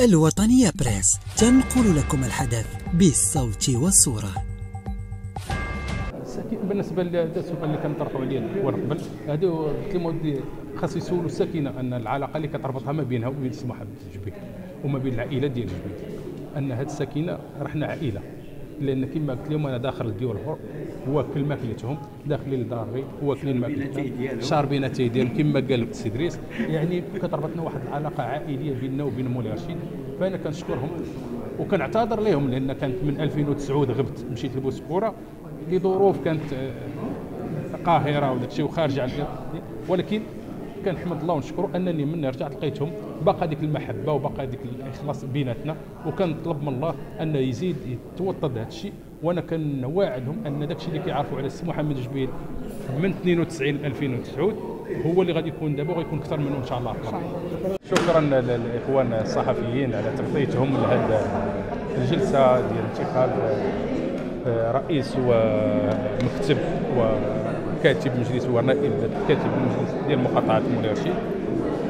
الوطنية بريس تنقل لكم الحدث بالصوت والصورة. بالنسبة للسؤال اللي كنطرحوا عليه الاخوان قبل هذا قلت لهم ودي خاص يسولوا الساكنة أن العلاقة اللي كتربطها ما بينها وبين محمد الجبيل وما بين العائلة ديال الجبيل أن هذه الساكنة راه حنا عائلة. لأن كما قلت لهم أنا داخل الديور الحر واكل ماكلتهم داخلين لداري واكلين ماكلتهم شاربين اتاي ديالهم كما قال السي ادريس يعني كتربطنا واحد العلاقة عائلية بيننا وبين مولاي رشيد فأنا كنشكرهم وكنعتذر لهم لأن كانت من 2009 غبت مشيت لبوسكوره لظروف كانت آه، قاهرة وداك الشيء وخارجة على ولكن كنحمد الله ونشكره أنني من رجعت لقيتهم. باقا ديك المحبة وباقا ديك الإخلاص بيناتنا. وكنطلب من الله انه يزيد يتوطد هذا الشيء. وأنا كنواعدهم أن داك الشيء اللي كيعرفوا على السي محمد جبيل من 92 ل 2009 هو اللي غادي يكون دابا وغيكون أكثر منه إن شاء الله. شكرا للاخوان الصحفيين على تغطيتهم لهذه الجلسة ديال انتخاب آه، رئيس ومكتب وكاتب مجلس ونائب كاتب المجلس ديال مقاطعة رشيد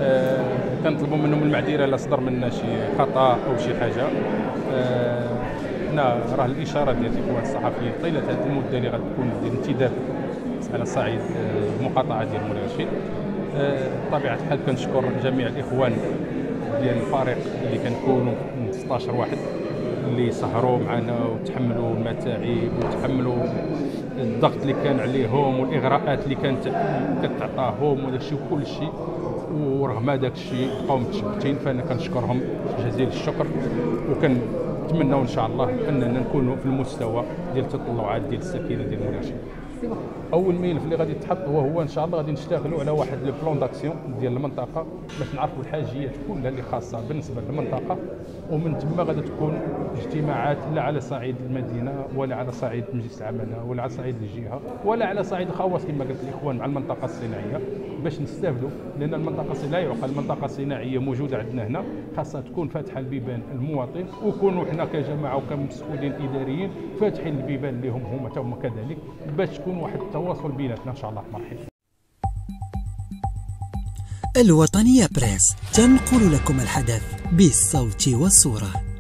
آه، كنطلبوا منهم المعذرة الا صدر منا شي خطأ أو شي حاجة. آه، هنا راه الإشارة ديال الإخوان الصحفيين طيلة هذه المدة اللي غتكون ديال الانتداب على صعيد المقاطعه ديال مولاي رشيد بطبيعة الحال كنشكر جميع الإخوان ديال الفريق اللي كنكونوا من 16 واحد. اللي سهروا معنا وتحملوا المتاعب وتحملوا الضغط اللي كان عليهم والإغراءات اللي كانت كتعطاهم وداك الشيء وكل شيء. ورغم هذاك الشيء بقاو متشبتين فأنا كنشكرهم جزيل الشكر. وكنتمنوا إن شاء الله أننا نكونوا في المستوى ديال التطلعات ديال السكينة ديال المرشد أول ملف اللي غادي يتحط هو هو إن شاء الله غادي نشتغلوا على واحد le plan d'action ديال المنطقة باش نعرفوا الحاجيات كلها اللي خاصة بالنسبة للمنطقة. ومن ثم غادي تكون اجتماعات لا على صعيد المدينة ولا على صعيد مجلس العمله ولا على صعيد الجهة ولا على صعيد الخواص كما قلت الإخوان مع المنطقة الصناعية باش نستافدوا لأن المنطقة الصناعيه وقال المنطقة الصناعية موجودة عندنا هنا خاصها تكون فاتحة البيبان المواطن وكونوا حنا كجماعة وكمسؤولين إداريين فاتحين البيبان لهم هما كذلك باش تكون واحد التواصل بيناتنا ان شاء الله الرحمن الوطنية بريس تنقل لكم الحدث بالصوت والصورة.